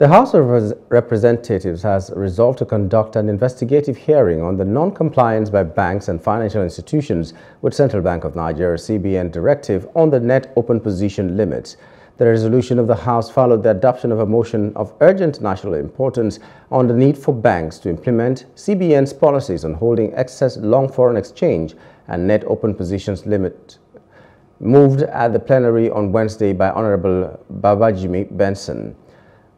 The House of Representatives has resolved to conduct an investigative hearing on the non-compliance by banks and financial institutions with Central Bank of Nigeria CBN directive on the net open position limits. The resolution of the House followed the adoption of a motion of urgent national importance on the need for banks to implement CBN's policies on holding excess long foreign exchange and net open positions limit moved at the plenary on Wednesday by Honorable Babajimi Benson.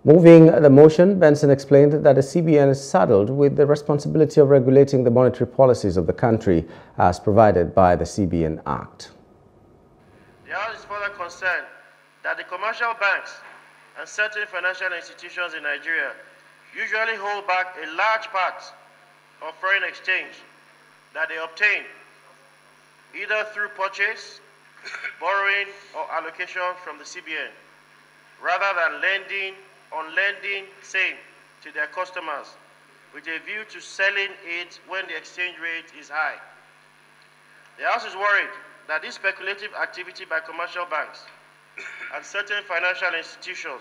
Moving the motion, Benson explained that the CBN is saddled with the responsibility of regulating the monetary policies of the country as provided by the CBN Act. The House is further concerned that the commercial banks and certain financial institutions in Nigeria usually hold back a large part of foreign exchange that they obtain either through purchase, borrowing, or allocation from the CBN, rather than lending on lending same to their customers with a view to selling it when the exchange rate is high. The House is worried that this speculative activity by commercial banks and certain financial institutions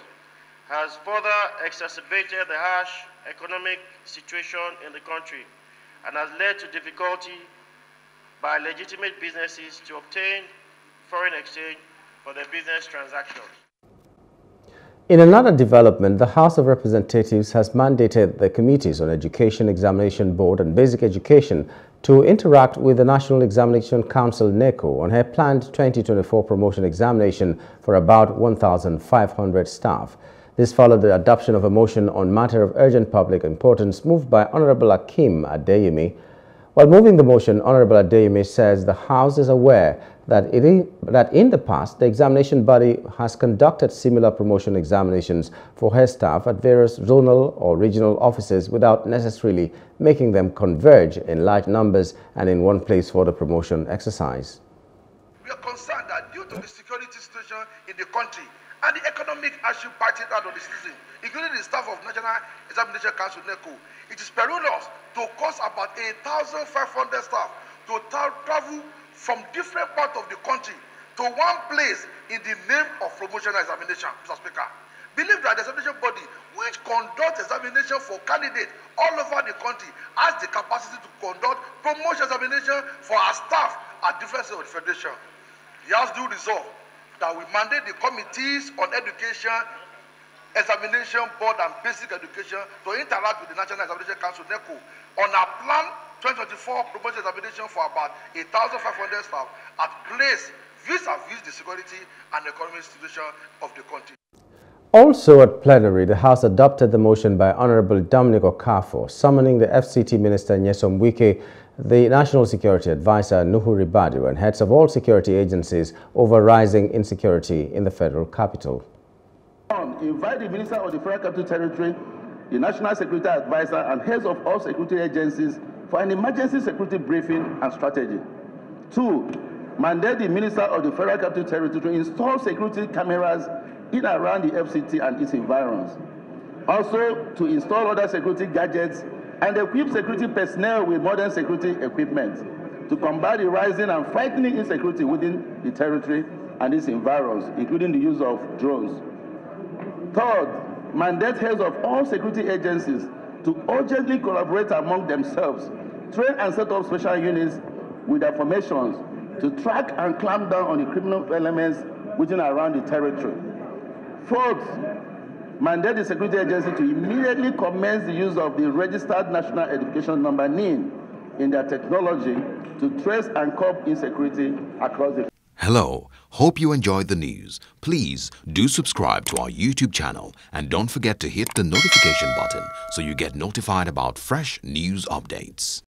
has further exacerbated the harsh economic situation in the country and has led to difficulty by legitimate businesses to obtain foreign exchange for their business transactions. In another development, the House of Representatives has mandated the Committees on Education, Examination Board and Basic Education to interact with the National Examination Council NECO on her planned 2024 promotion examination for about 1,500 staff. This followed the adoption of a motion on matter of urgent public importance moved by Honorable Akim Adeyemi. While moving the motion, Honorable Adeyemi says the House is aware that, that in the past, the examination body has conducted similar promotion examinations for her staff at various zonal or regional offices without necessarily making them converge in large numbers and in one place for the promotion exercise. We are concerned that due to the security situation in the country and the economic issue biting out of the citizen, including the staff of National Examination Council, NECO, it is perilous to cost about 8,500 staff to travel from different parts of the country to one place in the name of promotional examination, Mr. Speaker. Believe that the examination body which conducts examination for candidates all over the country has the capacity to conduct promotion examination for our staff at different states of the federation. He has due resolve that we mandate the committees on education, examination board and basic education to interact with the National Examination Council, NECO, on our plan 2024 promotion examination for about 8,500 staff at place vis-a-vis the security and economic situation of the country. Also at plenary, the House adopted the motion by Honorable Dominic Okafor summoning the FCT Minister Nyesom Wike, the National Security Advisor Nuhu Ribadu, and heads of all security agencies over rising insecurity in the federal capital. One, invite the Minister of the Federal Capital Territory, the National Security Advisor, and heads of all security agencies for an emergency security briefing and strategy. Two, mandate the Minister of the Federal Capital Territory to install security cameras in and around the FCT and its environs. Also, to install other security gadgets and equip security personnel with modern security equipment to combat the rising and frightening insecurity within the territory and its environs, including the use of drones. Third, mandate heads of all security agencies to urgently collaborate among themselves, train and set up special units with their formations to track and clamp down on the criminal elements within and around the territory. Fourth, mandate the security agency to immediately commence the use of the registered national education number NIN in their technology to trace and curb insecurity across the Hello, hope you enjoyed the news. Please do subscribe to our YouTube channel and don't forget to hit the notification button so you get notified about fresh news updates.